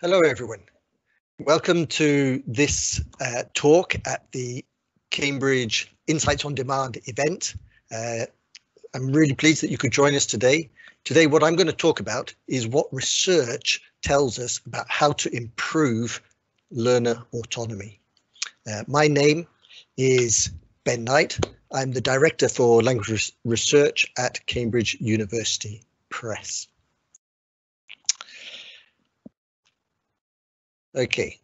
Hello, everyone. Welcome to this uh, talk at the Cambridge Insights on Demand event. Uh, I'm really pleased that you could join us today. Today, what I'm going to talk about is what research tells us about how to improve learner autonomy. Uh, my name is Ben Knight. I'm the Director for Language Research at Cambridge University Press. Okay.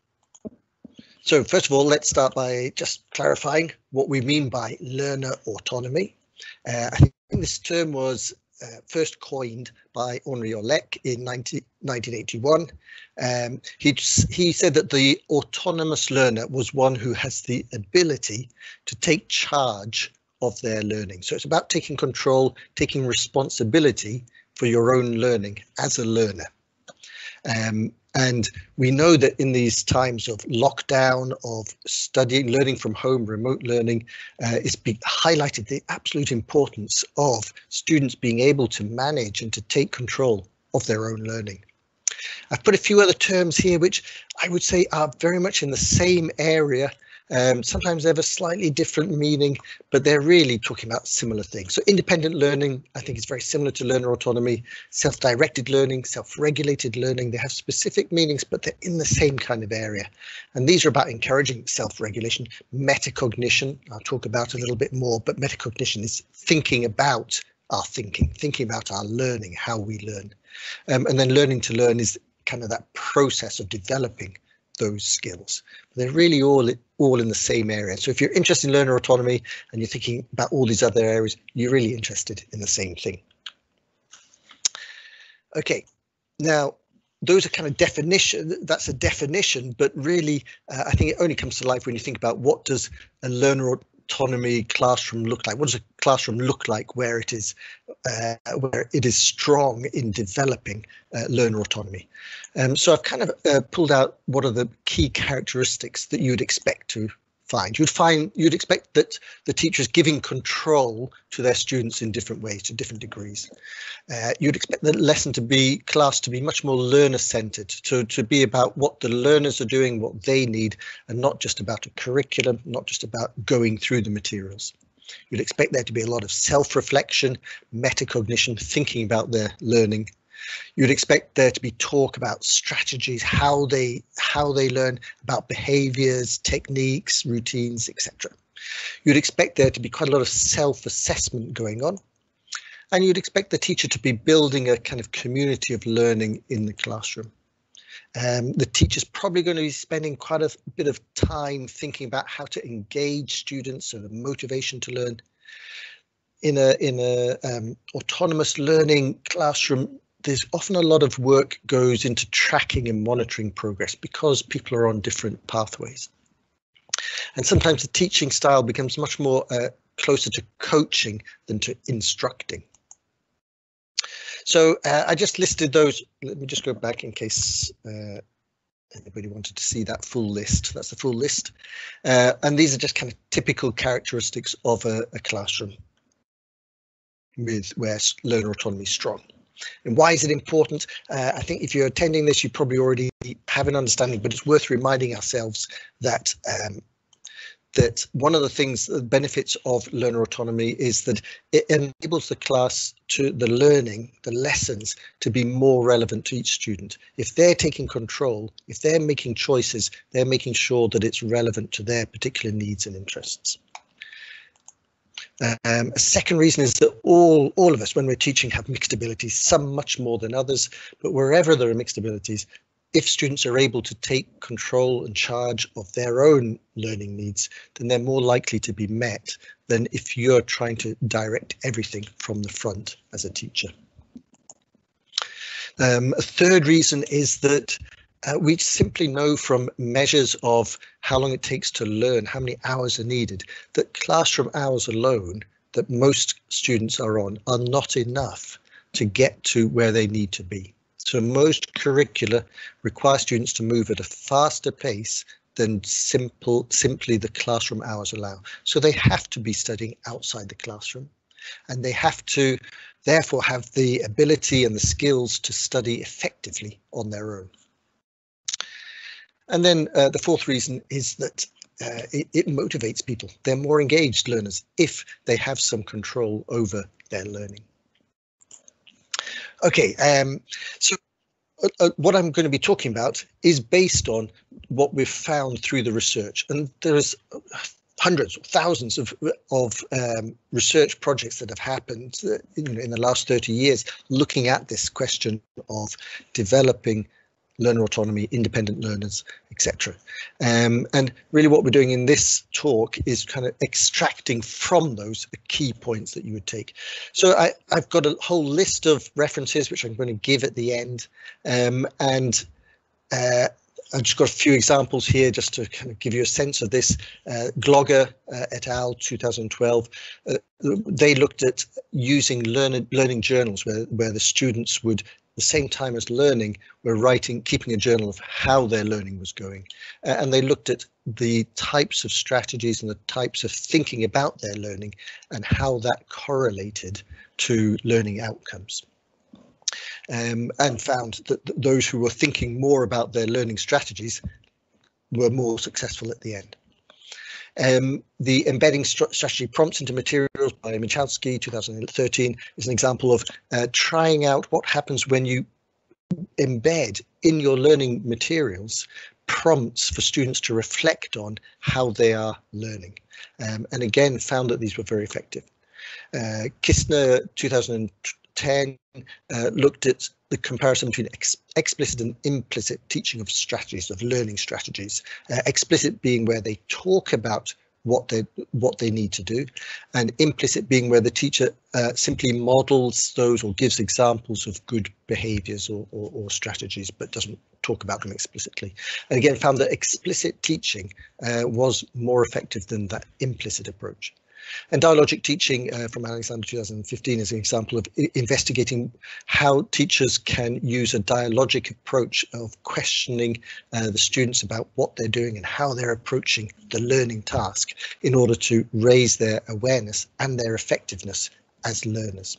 So first of all, let's start by just clarifying what we mean by learner autonomy. Uh, I think this term was uh, first coined by Henri Holec in 19, 1981. Um, he, he said that the autonomous learner was one who has the ability to take charge of their learning. So it's about taking control, taking responsibility for your own learning as a learner. Um, and we know that in these times of lockdown, of studying, learning from home, remote learning, uh, it's been highlighted the absolute importance of students being able to manage and to take control of their own learning. I've put a few other terms here which I would say are very much in the same area um, sometimes they have a slightly different meaning, but they're really talking about similar things. So independent learning, I think is very similar to learner autonomy, self-directed learning, self-regulated learning. They have specific meanings, but they're in the same kind of area. And these are about encouraging self-regulation, metacognition. I'll talk about a little bit more, but metacognition is thinking about our thinking, thinking about our learning, how we learn. Um, and then learning to learn is kind of that process of developing those skills. They're really all all in the same area. So if you're interested in learner autonomy and you're thinking about all these other areas, you're really interested in the same thing. Okay, now those are kind of definition. That's a definition, but really, uh, I think it only comes to life when you think about what does a learner autonomy classroom look like? What does a classroom look like where it is uh, where it is strong in developing uh, learner autonomy? Um, so I've kind of uh, pulled out what are the key characteristics that you'd expect to find. You'd find you'd expect that the teachers giving control to their students in different ways, to different degrees. Uh, you'd expect the lesson to be class to be much more learner centered, to, to be about what the learners are doing, what they need, and not just about a curriculum, not just about going through the materials. You'd expect there to be a lot of self-reflection, metacognition, thinking about their learning You'd expect there to be talk about strategies, how they how they learn about behaviors, techniques, routines, etc. You'd expect there to be quite a lot of self-assessment going on. And you'd expect the teacher to be building a kind of community of learning in the classroom. Um, the teacher's probably going to be spending quite a bit of time thinking about how to engage students and the motivation to learn. In a in a um, autonomous learning classroom, there's often a lot of work goes into tracking and monitoring progress because people are on different pathways. And sometimes the teaching style becomes much more uh, closer to coaching than to instructing. So uh, I just listed those. Let me just go back in case uh, anybody wanted to see that full list. That's the full list. Uh, and these are just kind of typical characteristics of a, a classroom with where learner autonomy is strong. And why is it important? Uh, I think if you're attending this, you probably already have an understanding, but it's worth reminding ourselves that um, that one of the things, the benefits of learner autonomy is that it enables the class to the learning, the lessons to be more relevant to each student. If they're taking control, if they're making choices, they're making sure that it's relevant to their particular needs and interests. Um, a second reason is that all, all of us, when we're teaching, have mixed abilities, some much more than others, but wherever there are mixed abilities, if students are able to take control and charge of their own learning needs, then they're more likely to be met than if you're trying to direct everything from the front as a teacher. Um, a third reason is that uh, we simply know from measures of how long it takes to learn, how many hours are needed, that classroom hours alone that most students are on are not enough to get to where they need to be. So most curricula require students to move at a faster pace than simple simply the classroom hours allow. So they have to be studying outside the classroom and they have to therefore have the ability and the skills to study effectively on their own. And then uh, the fourth reason is that uh, it, it, motivates people. They're more engaged learners if they have some control over their learning. Okay, um, so uh, uh, what I'm going to be talking about is based on what we've found through the research, and there's hundreds or thousands of of um, research projects that have happened uh, in, in the last 30 years looking at this question of developing learner autonomy, independent learners, etc. Um, and really what we're doing in this talk is kind of extracting from those key points that you would take. So I, have got a whole list of references which I'm going to give at the end. Um, and uh, I've just got a few examples here just to kind of give you a sense of this. Uh, Glogger uh, et al. 2012, uh, they looked at using learn learning journals where, where the students would at the same time as learning, were writing, keeping a journal of how their learning was going. Uh, and they looked at the types of strategies and the types of thinking about their learning and how that correlated to learning outcomes. Um, and found that th those who were thinking more about their learning strategies were more successful at the end. Um, the embedding st strategy prompts into materials by Michalski 2013 is an example of uh, trying out what happens when you embed in your learning materials prompts for students to reflect on how they are learning. Um, and again, found that these were very effective. Uh, Kistner 2010 uh, looked at the comparison between ex explicit and implicit teaching of strategies, of learning strategies. Uh, explicit being where they talk about what they what they need to do, and implicit being where the teacher uh, simply models those or gives examples of good behaviours or, or, or, strategies, but doesn't talk about them explicitly. And again, found that explicit teaching uh, was more effective than that implicit approach. And dialogic teaching uh, from Alexander 2015 is an example of investigating how teachers can use a dialogic approach of questioning uh, the students about what they're doing and how they're approaching the learning task in order to raise their awareness and their effectiveness as learners.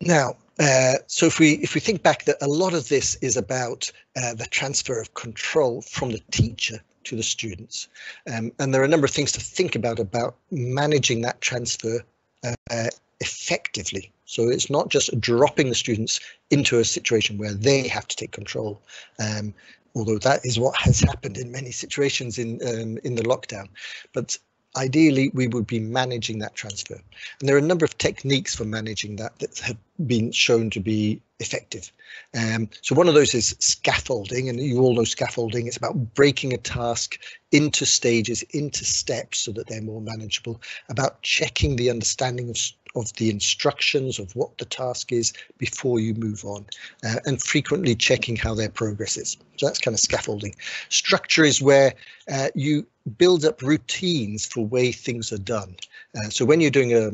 Now, uh, so if we if we think back that a lot of this is about uh, the transfer of control from the teacher to the students. Um, and there are a number of things to think about about managing that transfer uh, effectively. So it's not just dropping the students into a situation where they have to take control, um, although that is what has happened in many situations in um, in the lockdown. But ideally we would be managing that transfer. And there are a number of techniques for managing that that have been shown to be effective. Um, so one of those is scaffolding, and you all know scaffolding. It's about breaking a task into stages, into steps, so that they're more manageable. About checking the understanding of of the instructions of what the task is before you move on, uh, and frequently checking how their progress is. So that's kind of scaffolding. Structure is where uh, you build up routines for way things are done. Uh, so when you're doing a,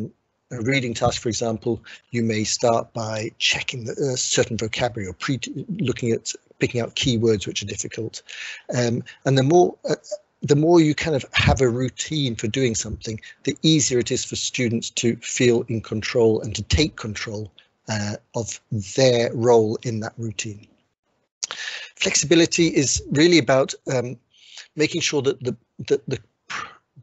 a, reading task, for example, you may start by checking the, uh, certain vocabulary or pre looking at picking out keywords which are difficult. Um, and the more uh, the more you kind of have a routine for doing something, the easier it is for students to feel in control and to take control uh, of their role in that routine. Flexibility is really about um, making sure that the, that the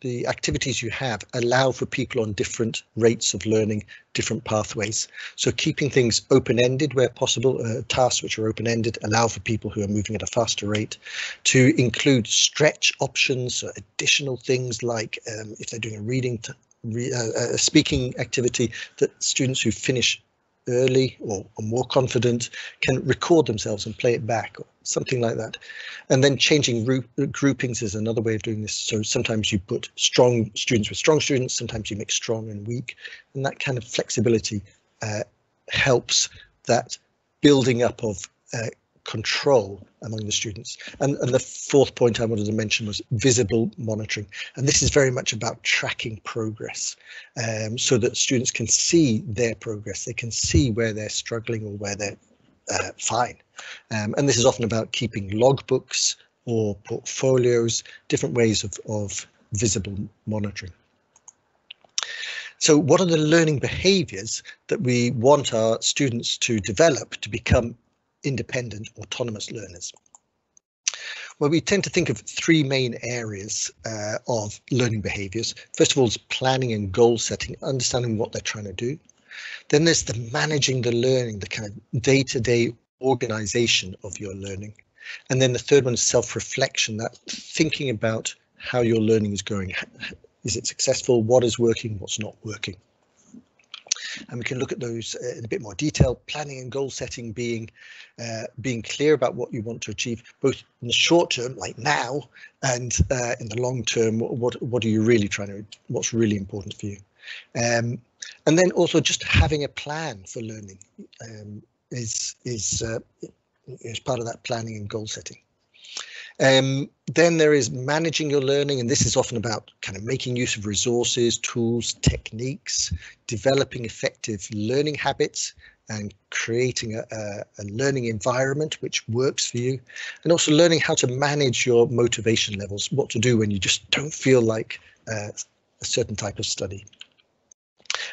the activities you have allow for people on different rates of learning, different pathways. So keeping things open-ended where possible, uh, tasks which are open-ended allow for people who are moving at a faster rate to include stretch options, so additional things like um, if they're doing a reading, re uh, a speaking activity that students who finish early or, or, more confident can record themselves and play it back or something like that. And then changing groupings is another way of doing this. So sometimes you put strong students with strong students sometimes you mix strong and weak. And that kind of flexibility uh, helps that building up of uh, control among the students. And, and, the fourth point I wanted to mention was visible monitoring. And this is very much about tracking progress um, so that students can see their progress. They can see where they're struggling or where they're uh, fine. Um, and this is often about keeping logbooks or portfolios, different ways of, of visible monitoring. So what are the learning behaviours that we want our students to develop to become independent, autonomous learners. Well, we tend to think of three main areas uh, of learning behaviors. First of all, is planning and goal setting, understanding what they're trying to do. Then there's the managing the learning, the kind of day-to-day -day organization of your learning. And then the third one is self-reflection, that thinking about how your learning is going. Is it successful? What is working? What's not working? And we can look at those uh, in a bit more detail. Planning and goal setting being uh, being clear about what you want to achieve, both in the short term, like now, and uh, in the long term. What what are you really trying to? What's really important for you? Um, and then also just having a plan for learning um, is is uh, is part of that planning and goal setting. Um, then there is managing your learning, and this is often about kind of making use of resources, tools, techniques, developing effective learning habits, and creating a, a, a, learning environment which works for you, and also learning how to manage your motivation levels, what to do when you just don't feel like uh, a certain type of study.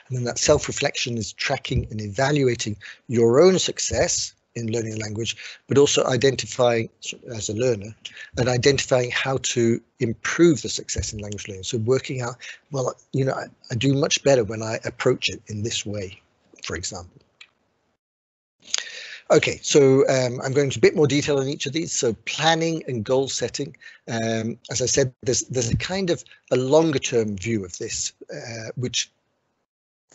And then that self-reflection is tracking and evaluating your own success in learning a language, but also identifying as a learner and identifying how to improve the success in language learning. So working out, well, you know, I, I do much better when I approach it in this way, for example. Okay, so um, I'm going into a bit more detail on each of these. So planning and goal setting. Um, as I said, there's there's a kind of a longer term view of this, uh, which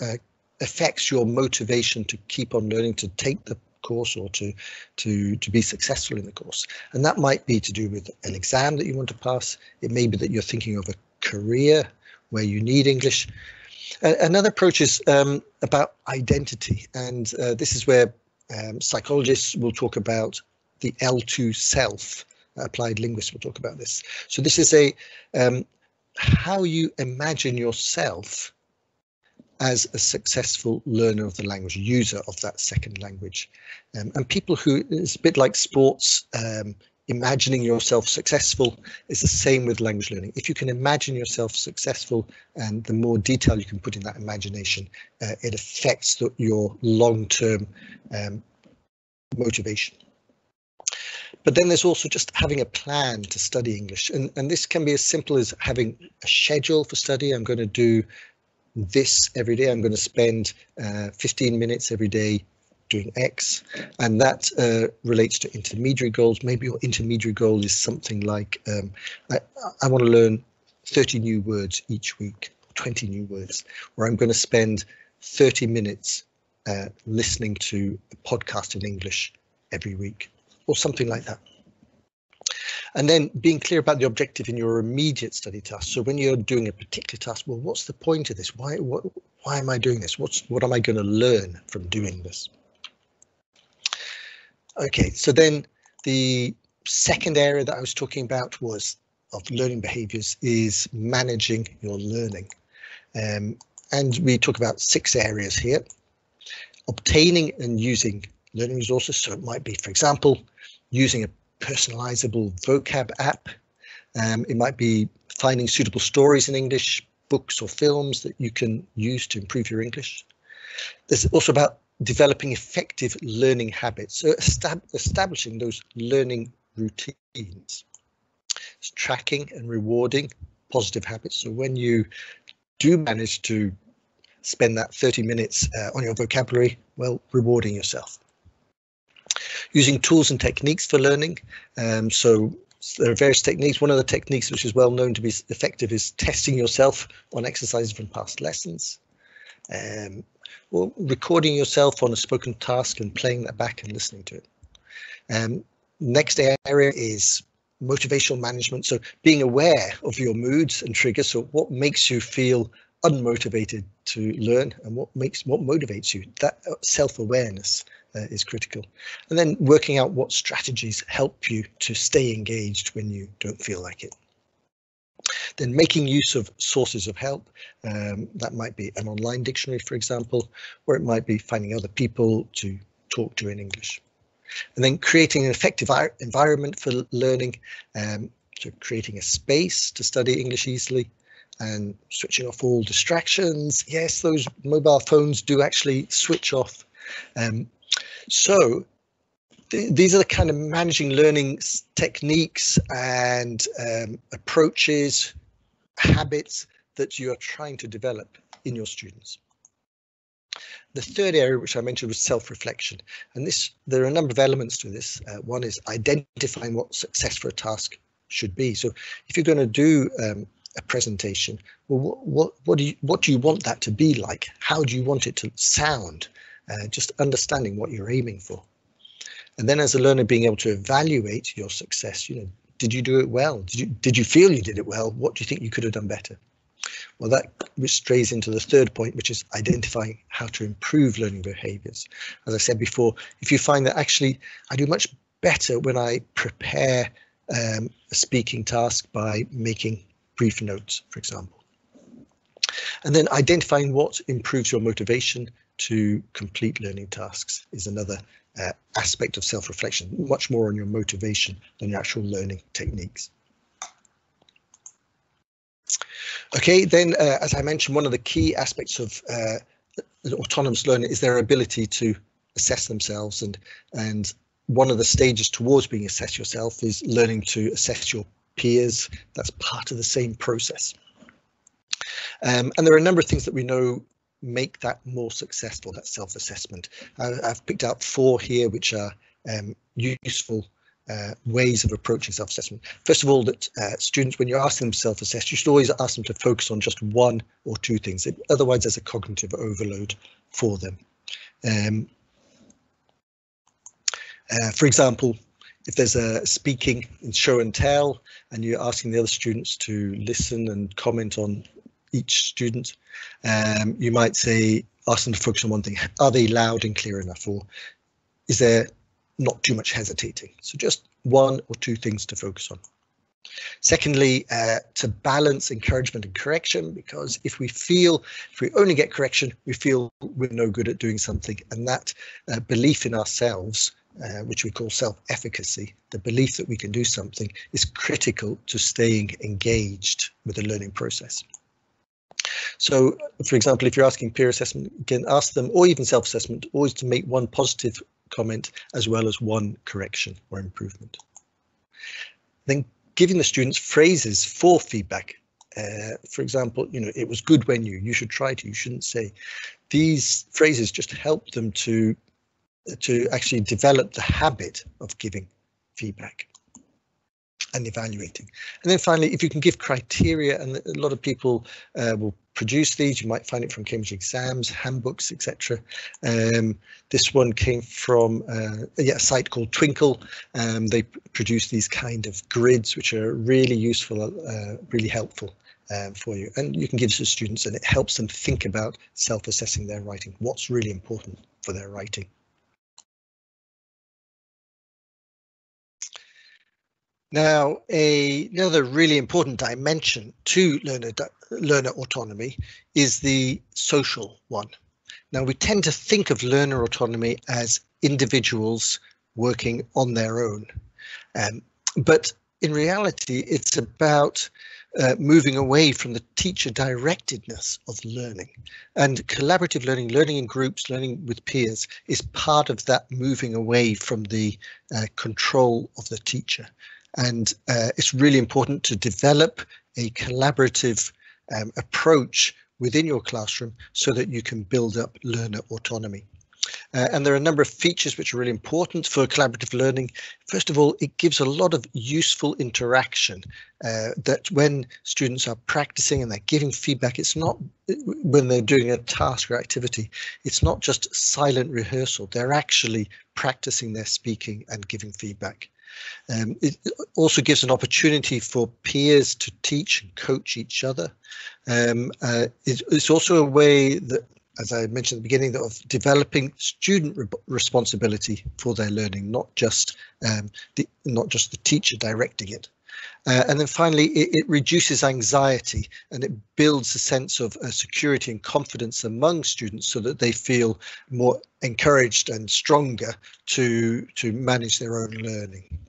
uh, affects your motivation to keep on learning, to take the course or to to to be successful in the course. And that might be to do with an exam that you want to pass. It may be that you're thinking of a career where you need english. Uh, another approach is um, about identity. And uh, this is where um, psychologists will talk about the l2 self. Applied linguists will talk about this. So this is a um, how you imagine yourself as a successful learner of the language, user of that second language. Um, and people who, it's a bit like sports, um, imagining yourself successful is the same with language learning. If you can imagine yourself successful and the more detail you can put in that imagination, uh, it affects the, your long-term um, motivation. But then there's also just having a plan to study English. And, and this can be as simple as having a schedule for study. I'm going to do this every day. I'm going to spend uh, 15 minutes every day doing X, and that uh, relates to intermediary goals. Maybe your intermediary goal is something like um, I, I want to learn 30 new words each week, 20 new words, or I'm going to spend 30 minutes uh, listening to a podcast in English every week, or something like that. And then being clear about the objective in your immediate study task. So when you're doing a particular task, well, what's the point of this? Why, what, why am I doing this? What's, what am I going to learn from doing this? Okay, so then the second area that I was talking about was of learning behaviors is managing your learning. Um, and we talk about six areas here. Obtaining and using learning resources. So it might be, for example, using a personalizable vocab app. Um, it might be finding suitable stories in English, books or films that you can use to improve your English. There's also about developing effective learning habits, so estab establishing those learning routines. It's tracking and rewarding positive habits. So when you do manage to spend that 30 minutes uh, on your vocabulary, well, rewarding yourself using tools and techniques for learning. Um, so there are various techniques. One of the techniques which is well known to be effective is testing yourself on exercises from past lessons. Um, or recording yourself on a spoken task and playing that back and listening to it. Um, next area is motivational management. So being aware of your moods and triggers. So what makes you feel unmotivated to learn and what makes what motivates you that uh, self-awareness uh, is critical and then working out what strategies help you to stay engaged when you don't feel like it then making use of sources of help um, that might be an online dictionary for example or it might be finding other people to talk to in english and then creating an effective environment for learning um, so creating a space to study english easily and switching off all distractions. Yes, those mobile phones do actually switch off. Um, so these are the kind of managing learning techniques and um, approaches, habits that you are trying to develop in your students. The third area, which I mentioned, was self-reflection, and this there are a number of elements to this. Uh, one is identifying what success for a task should be. So, if you're going to do um, a presentation, well, what, what what do you what do you want that to be like? How do you want it to sound? Uh, just understanding what you're aiming for, and then as a learner, being able to evaluate your success. You know, did you do it well? Did you did you feel you did it well? What do you think you could have done better? Well, that strays into the third point, which is identifying how to improve learning behaviors. As I said before, if you find that actually I do much better when I prepare um, a speaking task by making brief notes, for example. And then identifying what improves your motivation to complete learning tasks is another uh, aspect of self-reflection, much more on your motivation than your actual learning techniques. Okay, then, uh, as I mentioned, one of the key aspects of uh, autonomous learning is their ability to assess themselves and and one of the stages towards being assessed yourself is learning to assess your peers. That's part of the same process. Um, and there are a number of things that we know make that more successful, that self-assessment. I've picked out four here which are um, useful uh, ways of approaching self-assessment. First of all, that uh, students, when you're asking them self-assess, you should always ask them to focus on just one or two things. Otherwise, there's a cognitive overload for them. Um, uh, for example, if there's a speaking in show and tell and you're asking the other students to listen and comment on each student, um, you might say, ask them to focus on one thing. Are they loud and clear enough or is there not too much hesitating. So just one or two things to focus on. Secondly, uh, to balance encouragement and correction, because if we feel, if we only get correction, we feel we're no good at doing something. And that uh, belief in ourselves, uh, which we call self-efficacy, the belief that we can do something is critical to staying engaged with the learning process. So, for example, if you're asking peer assessment, again, ask them, or even self-assessment, always to make one positive comment as well as one correction or improvement. Then giving the students phrases for feedback. Uh, for example, you know, it was good when you, you should try to, you shouldn't say. These phrases just help them to to actually develop the habit of giving feedback and evaluating. And then finally, if you can give criteria, and a lot of people uh, will produce these, you might find it from Cambridge exams, handbooks, etc. Um, this one came from uh, yeah, a site called Twinkl. Um, they produce these kind of grids, which are really useful, uh, really helpful. Um, for you and you can give to students and it helps them think about self-assessing their writing what's really important for their writing Now, a, another really important dimension to learner, learner autonomy is the social one. Now, we tend to think of learner autonomy as individuals working on their own. Um, but in reality, it's about uh, moving away from the teacher directedness of learning and collaborative learning, learning in groups, learning with peers is part of that moving away from the uh, control of the teacher. And uh, it's really important to develop a collaborative um, approach within your classroom so that you can build up learner autonomy. Uh, and there are a number of features which are really important for collaborative learning. First of all, it gives a lot of useful interaction uh, that when students are practicing and they're giving feedback, it's not when they're doing a task or activity, it's not just silent rehearsal. They're actually practicing their speaking and giving feedback. Um, it also gives an opportunity for peers to teach and coach each other. Um, uh, it's, it's, also a way that, as I mentioned at the beginning, of developing student re responsibility for their learning, not just um, the not just the teacher directing it. Uh, and then finally, it, it, reduces anxiety and it builds a sense of uh, security and confidence among students so that they feel more encouraged and stronger to, to manage their own learning.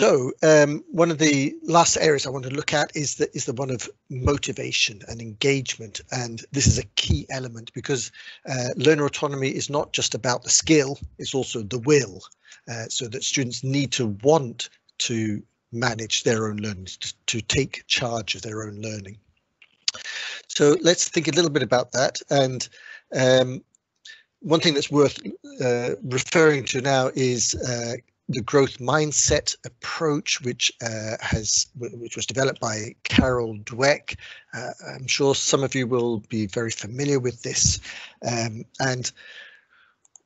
So um, one of the last areas I want to look at is the is the one of motivation and engagement, and this is a key element because uh, learner autonomy is not just about the skill; it's also the will. Uh, so that students need to want to manage their own learning, to, to take charge of their own learning. So let's think a little bit about that. And um, one thing that's worth uh, referring to now is uh, the growth mindset approach, which uh, has which was developed by Carol Dweck. Uh, I'm sure some of you will be very familiar with this. Um, and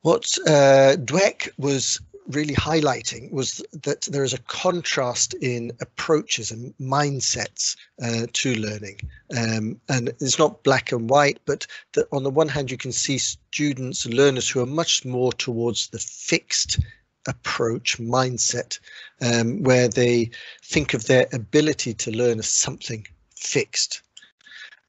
what uh, Dweck was really highlighting was that there is a contrast in approaches and mindsets uh, to learning. Um, and it's not black and white, but that on the one hand, you can see students, and learners who are much more towards the fixed approach mindset um, where they think of their ability to learn as something fixed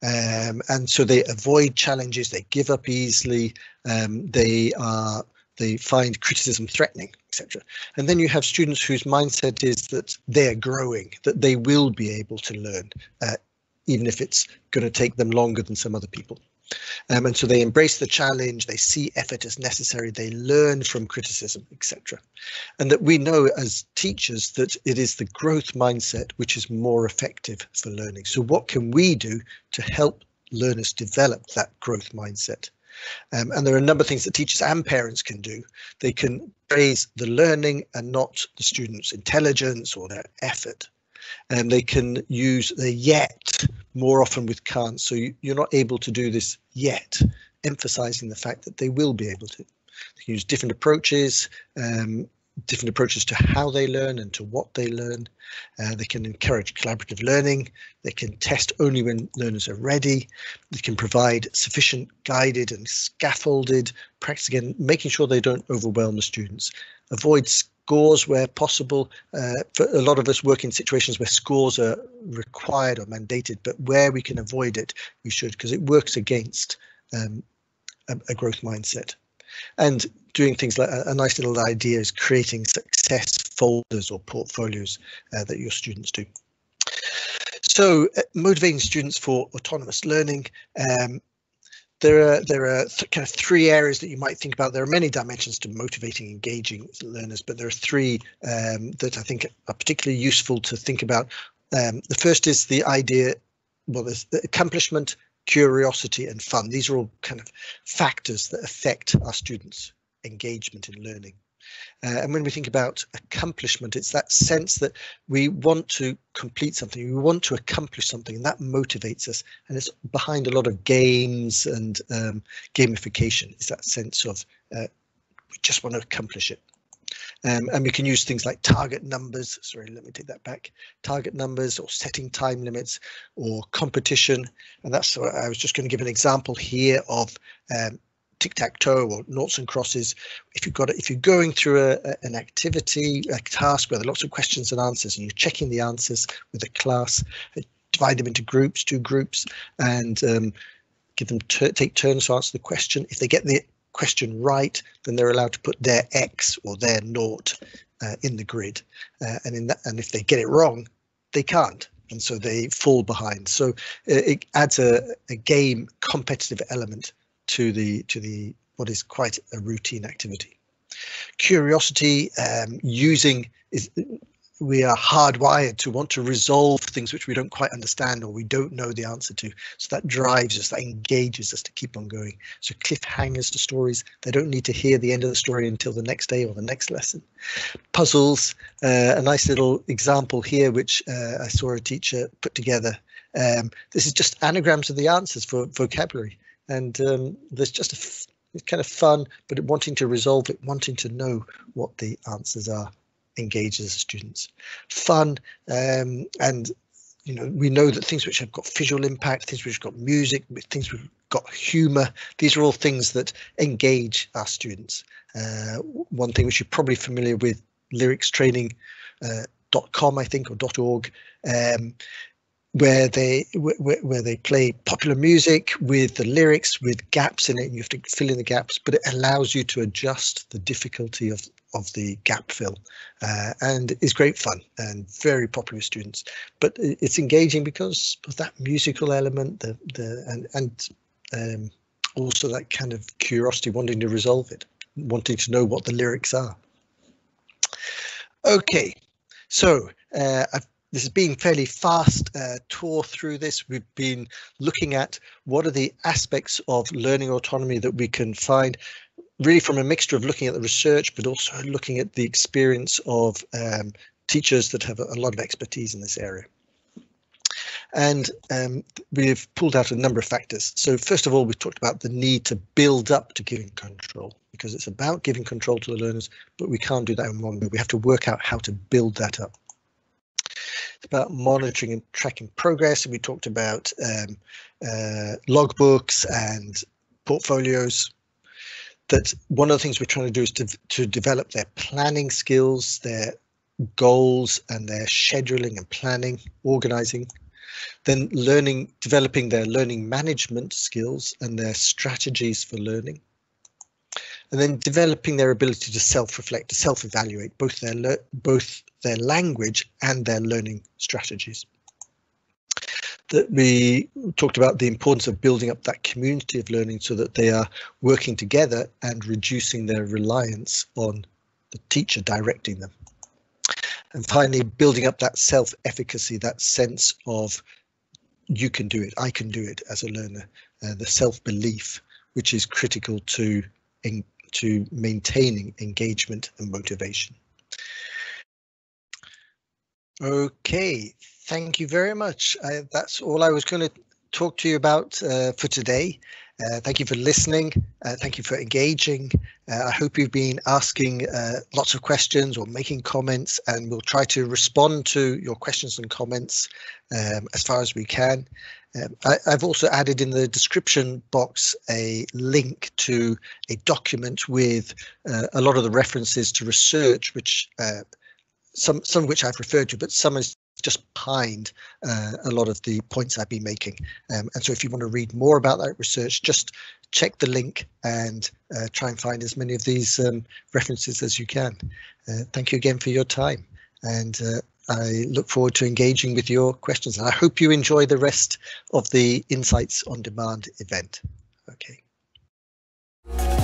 um, and so they avoid challenges they give up easily um, they are they find criticism threatening etc and then you have students whose mindset is that they're growing that they will be able to learn uh, even if it's going to take them longer than some other people um, and so they embrace the challenge, they see effort as necessary, they learn from criticism, etc. And that we know as teachers that it is the growth mindset which is more effective for learning. So what can we do to help learners develop that growth mindset? Um, and there are a number of things that teachers and parents can do. They can praise the learning and not the student's intelligence or their effort. And they can use the yet more often with can't. So you, you're not able to do this yet, emphasizing the fact that they will be able to. They can use different approaches, um, different approaches to how they learn and to what they learn. Uh, they can encourage collaborative learning. They can test only when learners are ready. They can provide sufficient guided and scaffolded practice, again, making sure they don't overwhelm the students. Avoid scores where possible. Uh, for a lot of us work in situations where scores are required or mandated, but where we can avoid it, we should, because it works against um, a, a, growth mindset. And doing things like a, nice little idea is creating success folders or portfolios uh, that your students do. So uh, motivating students for autonomous learning. Um, there are there are th kind of three areas that you might think about. There are many dimensions to motivating, engaging learners, but there are three um, that I think are particularly useful to think about. Um, the first is the idea, well, the accomplishment, curiosity, and fun. These are all kind of factors that affect our students' engagement in learning. Uh, and when we think about accomplishment, it's that sense that we want to complete something, we want to accomplish something, and that motivates us. And it's behind a lot of games and um, gamification. It's that sense of uh, we just want to accomplish it. Um, and we can use things like target numbers. Sorry, let me take that back. Target numbers or setting time limits or competition. And that's what I was just going to give an example here of um, tic-tac-toe or noughts and crosses if you've got if you're going through a, a, an activity a task where there are lots of questions and answers and you're checking the answers with a class uh, divide them into groups two groups and um, give them take turns to answer the question if they get the question right then they're allowed to put their x or their naught uh, in the grid. Uh, and in that and if they get it wrong they can't. And so they fall behind. So uh, it adds a, a game competitive element to the to the what is quite a routine activity. Curiosity, um, using is we are hardwired to want to resolve things which we don't quite understand or we don't know the answer to. So that drives us, that engages us to keep on going. So cliffhangers to stories, they don't need to hear the end of the story until the next day or the next lesson. Puzzles, uh, a nice little example here, which uh, I saw a teacher put together. Um, this is just anagrams of the answers for vocabulary and um, there's just a it's kind of fun, but wanting to resolve it, wanting to know what the answers are, engages students. Fun, um, and you know we know that things which have got visual impact, things which have got music, things which have got humour, these are all things that engage our students. Uh, one thing which you're probably familiar with, LyricsTraining. Uh, .com I think or .org um, where they where, where they play popular music with the lyrics with gaps in it and you have to fill in the gaps but it allows you to adjust the difficulty of of the gap fill uh, and is great fun and very popular with students. But it's engaging because of that musical element, the the and and um, also that kind of curiosity, wanting to resolve it, wanting to know what the lyrics are. Okay, so uh, I've this has been fairly fast uh, tour through this. We've been looking at what are the aspects of learning autonomy that we can find really from a mixture of looking at the research, but also looking at the experience of um, teachers that have a lot of expertise in this area. And um, we've pulled out a number of factors. So first of all, we've talked about the need to build up to giving control because it's about giving control to the learners, but we can't do that in one go. We have to work out how to build that up. About monitoring and tracking progress. And we talked about um, uh, logbooks and portfolios. That one of the things we're trying to do is to, to develop their planning skills, their goals and their scheduling and planning, organizing, then learning, developing their learning management skills and their strategies for learning, and then developing their ability to self-reflect, to self-evaluate both their both their language and their learning strategies. That we talked about the importance of building up that community of learning so that they are working together and reducing their reliance on the teacher directing them. And finally, building up that self-efficacy, that sense of you can do it, I can do it as a learner, uh, the self-belief, which is critical to to maintaining engagement and motivation. Okay, thank you very much. Uh, that's all I was going to talk to you about uh, for today. Uh, thank you for listening. Uh, thank you for engaging. Uh, I hope you've been asking uh, lots of questions or making comments, and we'll try to respond to your questions and comments um, as far as we can. Um, I, have also added in the description box a link to a document with uh, a lot of the references to research, which some some of which I've referred to, but some is just behind uh, a lot of the points I've been making. Um, and so if you want to read more about that research, just check the link and uh, try and find as many of these um, references as you can. Uh, thank you again for your time. And uh, I look forward to engaging with your questions. And I hope you enjoy the rest of the Insights on Demand event. Okay.